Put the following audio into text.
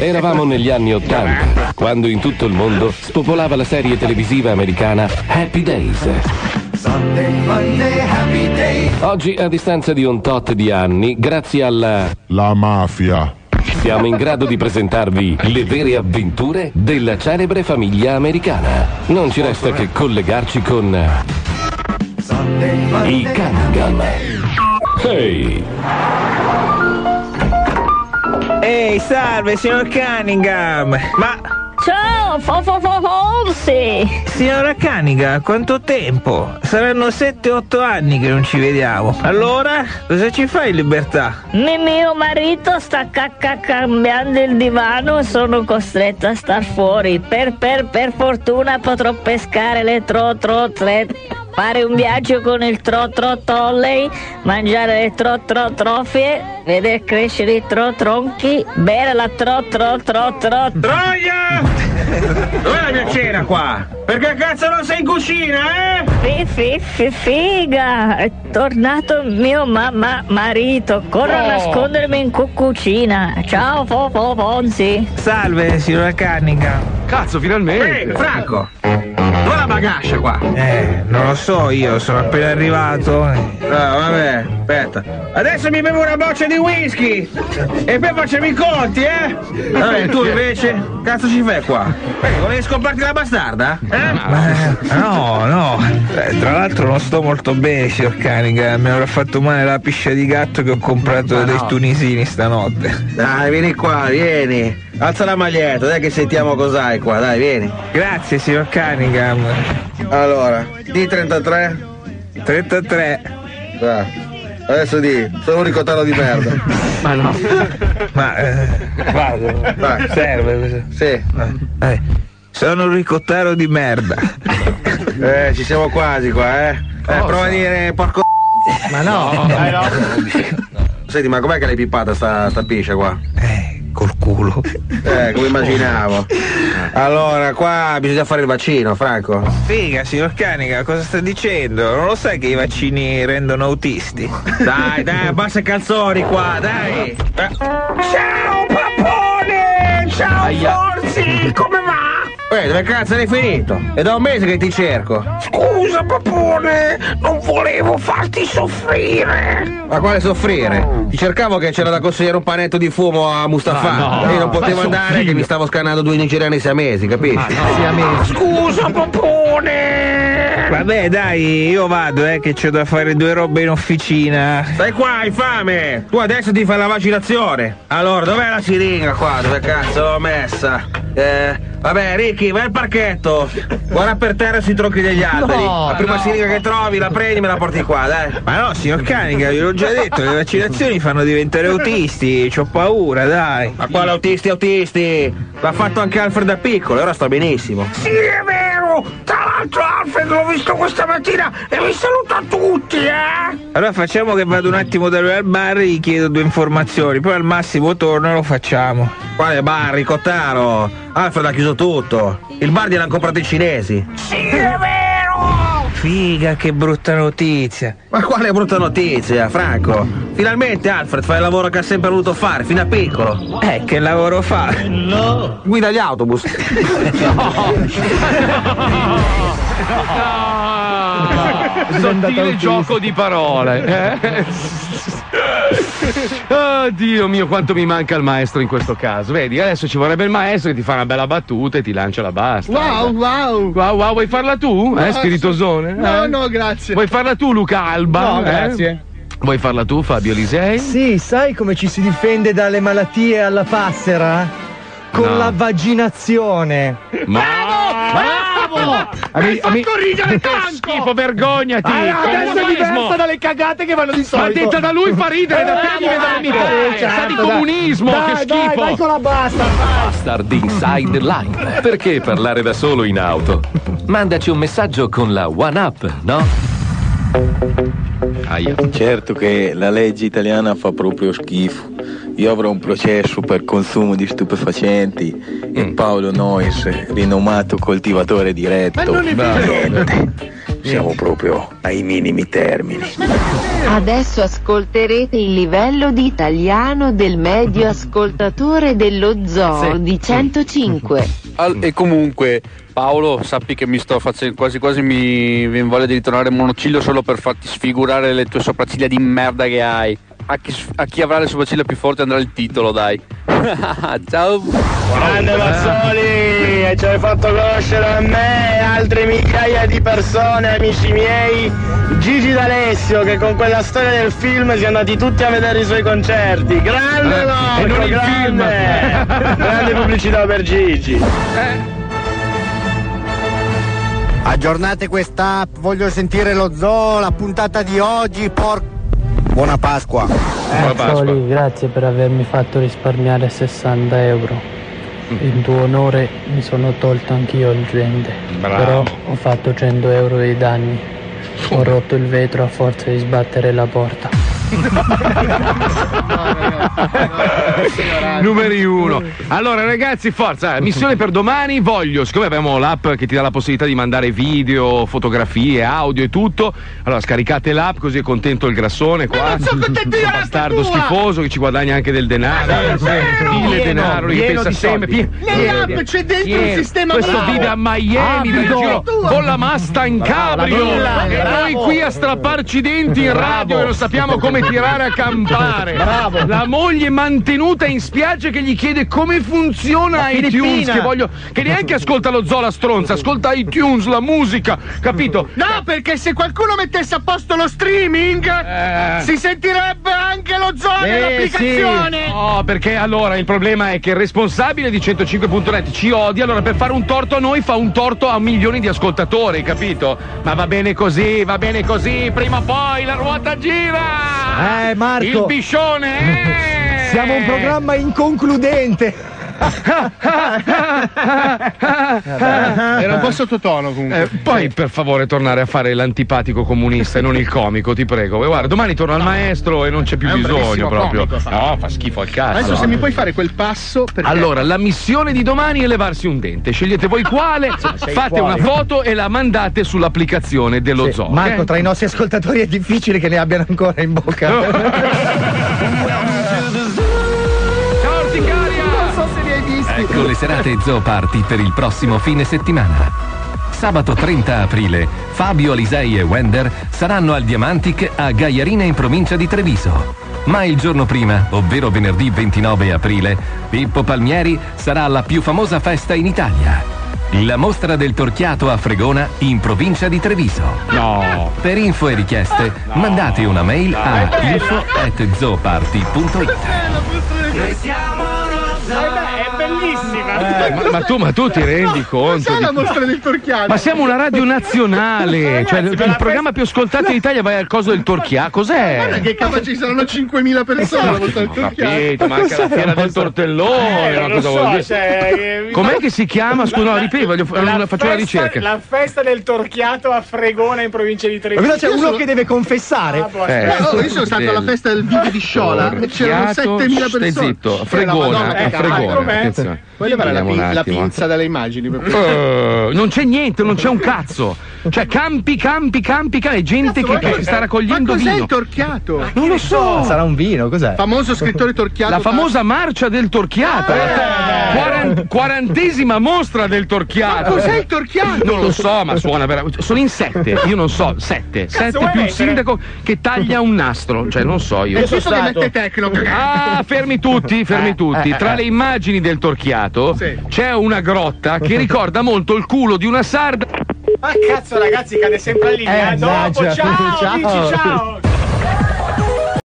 Eravamo negli anni Ottanta, quando in tutto il mondo spopolava la serie televisiva americana Happy Days. Oggi, a distanza di un tot di anni, grazie alla La mafia. siamo in grado di presentarvi le vere avventure della celebre famiglia americana. Non ci resta che collegarci con i Cunningham. Ehi, Ehi, salve, signor Cunningham! Ma, Ciao, fo fo fo Fonsi! signora Cunningham, quanto tempo? Saranno 7-8 anni che non ci vediamo. Allora, cosa ci fai in libertà? Mi- mio marito sta cacca cambiando il divano e sono costretta a star fuori. Per, per, per fortuna potrò pescare le tro tro tre. Fare un viaggio con il tro tro tolley, mangiare le tro tro trofie, vedere crescere i tro tronchi, bere la tro tro tro tro Troia! Dov'è la mia cena qua? Perché cazzo non sei in cucina, eh? Fi, fi, fi, figa! È tornato mio ma- ma- marito. Corro a nascondermi in cu- cucina. Ciao, fo, fo, Fonzi. Salve, signora Cunningham. Cazzo, finalmente! Ehi, Franco! La bagascia qua? Eh, non lo so io, sono appena arrivato. Ah, vabbè, aspetta. Adesso mi bevo una boccia di whisky! E poi facciamo i conti, eh? Vabbè, tu invece? Cazzo ci fai qua? Eh, volevi scomparti la bastarda? Eh? no, no. Eh, tra l'altro non sto molto bene, signor Cunningham. Mi avrà fatto male la piscia di gatto che ho comprato dai tunisini stanotte. Dai, vieni qua, vieni. Alza la maglietta, dai che sentiamo cos'hai qua, dai, vieni. Grazie, signor Cunningham. Allora, D33. 33. Dai. Adesso di, sono un ricottaro di merda. Ma no. Ma eh, vado. Vai. Serve. Sì. Eh, sono un ricottaro di merda. Eh, ci siamo quasi qua, eh. Eh, prova a dire porco. Ma no. Senti, ma com'è che l'hai pippata sta, sta piscia qua? Eh, col culo. Eh, come immaginavo. Allora, qua bisogna fare il vaccino, Franco. Figa, signor Canica, cosa sta dicendo? Non lo sai che i vaccini rendono autisti? Dai, dai, abbassa i calzoni qua, dai. Eh, Ciao papone! Ciao Forzi! Come va? Eh, dove cazzo hai finito? È da un mese che ti cerco. Scusa papone, non volevo farti soffrire. Ma quale soffrire? Ti cercavo che c'era da consegnare un panetto di fumo a Mustafa. Ah, no, e non potevo ma andare soffrire. che mi stavo scannando due nigeriani siamesi, capisci? Scusa papone! Vabbè dai, io vado eh che c'ho da fare due robe in officina. Stai qua, infame! Tu adesso ti fai la vaccinazione. Allora, dov'è la siringa qua? Dove cazzo l'ho messa? Eh, vabbè, Ricky, vai al parchetto. Guarda per terra sui tronchi degli alberi. la prima siringa che trovi, la prendi, me la porti qua, dai. Ma no, signor Canica, gliel'ho già detto, le vaccinazioni fanno diventare autisti, c'ho paura, dai. Ma quale autisti, autisti? L'ha fatto anche Alfred da piccolo, e ora sta benissimo. Sì, è vero! Tra l'altro Alfred l'ho visto questa mattina e vi saluta tutti, eh! Allora facciamo che vado un attimo da lui al bar e gli chiedo due informazioni, poi al massimo torno e lo facciamo. Quale bar, Ricottaro? Alfred ha chiuso tutto. Il bar gliel'hanno comprato i cinesi. Sì, è vero! Figa, che brutta notizia. Ma quale brutta notizia, Franco? Finalmente Alfred fa il lavoro che ha sempre voluto fare, fin da piccolo. Eh, che lavoro fa? Guida gli autobus. Sottile gioco di parole. Eh? Oddio mio, quanto mi manca il maestro in questo caso. Vedi, adesso ci vorrebbe il maestro che ti fa una bella battuta e ti lancia la basta. Wow, wow. Wow, wow, vuoi farla tu? Eh, spiritosone? No, Eh? no, grazie. Vuoi farla tu, Luca Alba? No, Eh? grazie. Vuoi farla tu, Fabio Lisei? Sì, sai come ci si difende dalle malattie alla passera? Con No. la vaginazione. Ma... Bravo! Ami- Mi fa ami- corridere Che tanto! schifo, vergognati! Ah, adesso è diversa dalle cagate che vanno di Ma solito. detta da lui fa ridere, da te Eh, diventa dai, dai, Sa di certo, dai. comunismo, Dai, che Dai, schifo! vai con la basta. Bastard Inside Live. Perché parlare da solo in auto? Mandaci un messaggio con la One Up, no? Aia. Certo che la legge italiana fa proprio schifo. Io avrò un processo per consumo di stupefacenti e Paolo Nois, rinomato coltivatore diretto, Ma non è vero. niente. siamo proprio ai minimi termini. Adesso ascolterete il livello di italiano del medio ascoltatore dello zoo di 105. Al- e comunque, Paolo, sappi che mi sto facendo quasi quasi mi viene voglia di ritornare monocillo solo per farti sfigurare le tue sopracciglia di merda che hai. A chi, a chi avrà le sopracciglia più forti andrà il titolo, dai. Ciao. Grande Mazzoli, e ci hai fatto conoscere a me e altre migliaia di persone, amici miei. Gigi D'Alessio, che con quella storia del film si è andati tutti a vedere i suoi concerti. Grande Eh, e non il grande! film. grande pubblicità per Gigi. Aggiornate quest'app, voglio sentire lo zoo, la puntata di oggi, por... Buona Pasqua. Mazzoli, grazie per avermi fatto risparmiare 60 euro. In tuo onore mi sono tolto anch'io il dente. Bravo. Però ho fatto 100 euro di danni. Ho rotto il vetro a forza di sbattere la porta. Numeri uno. Allora, ragazzi, forza, missione per domani. Voglio, siccome abbiamo l'app che ti dà la possibilità di mandare video, fotografie, audio e tutto. Allora, scaricate l'app così è contento il grassone qua. non sono contento io, Bastardo schifoso che ci guadagna anche del denaro. Mille denaro, pieno pensa sempre. soldi. pie- Nell'app c'è dentro pieno. un sistema Questo bravo. vive a Miami, va in giro con la masta in cabrio. e noi qui a strapparci i denti in radio e non sappiamo come tirare a campare. Bravo. La moglie mantenuta in spiaggia che gli chiede come funziona La iTunes. Filippina. Che, voglio, che neanche ascolta lo Zola stronza, ascolta iTunes, la musica, capito? No, perché se qualcuno mettesse a posto lo streaming, Eh. si sentirebbe anche lo zoo nell'applicazione. No, perché allora il problema è che il responsabile di 105.net ci odia, allora per fare un torto a noi fa un torto a milioni di ascoltatori, capito? Ma va bene così, va bene così, prima o poi la ruota gira! Eh, Marco. Il biscione, eh! Siamo un programma inconcludente. Era un po' sottotono comunque. Eh, poi per favore tornare a fare l'antipatico comunista e non il comico, ti prego. E guarda, domani torno al maestro e non c'è più bisogno proprio. comico, fa. No, fa schifo al cazzo. Adesso se mi puoi fare quel passo perché Allora, la missione di domani è levarsi un dente. Scegliete voi quale, fate una foto e la mandate sull'applicazione dello Sì, zoo. Marco, ok? tra i nostri ascoltatori è difficile che ne abbiano ancora in bocca. Ecco le serate Zoo Party per il prossimo fine settimana. Sabato 30 aprile, Fabio Alisei e Wender saranno al Diamantic a Gaiarina in provincia di Treviso. Ma il giorno prima, ovvero venerdì 29 aprile, Pippo Palmieri sarà alla più famosa festa in Italia. La mostra del torchiato a Fregona in provincia di Treviso. No. Per info e richieste mandate una mail a info.zooparty.it è bellissima. Eh, ma, ma tu, ma tu ti rendi conto? Di- la mostra del torchiato? Ma siamo una radio nazionale, cioè il, il programma più ascoltato in Italia vai al coso del torchià, Guarda cos'è? che cazzo ci saranno 5.000 persone alla mostra del Ho torchiato. capito, ma anche la fiera del tortellone, Eh, ma lo cosa so, vuol dire? cioè, eh, Com'è che si chiama? Scusa, no, La- voglio la faccio una festa- ricerca. La festa del torchiato a Fregona in provincia di Ma Treviso. cosa c'è uno sono- che deve confessare? Ah, boh, Eh. Oh, io sono stato alla festa del video di Sciola c'erano Torchiato, 7.000 persone. Stai zitto, Eh, la Fregona, Madonna, a che Fregona, com'è? attenzione. Puoi levare la, pin- la pinza dalle immagini? Eh, non c'è niente, non c'è un cazzo. Cioè, campi, campi, campi, campi, gente che, che sta raccogliendo Ma cos'è vino. il torchiato? Non lo so. Sarà un vino, cos'è? Famoso scrittore torchiato. La famosa marcia del torchiato. Quaran- quarantesima mostra del torchiato. Ma cos'è il torchiato? Non lo so, ma suona veramente. Sono in sette. Io non so, sette. Sette vuoi più il sindaco che taglia un nastro. Cioè, non so io. È tipo che mette tecno. Ah, fermi tutti, fermi tutti. Tra le immagini del torchiato Sì. c'è una grotta che ricorda molto il culo di una sarda. Ma cazzo ragazzi, cade sempre in linea. Eh, Dopo, già, ciao, ciao. amici, ciao.